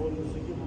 olması gibi